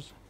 arkadaşlar.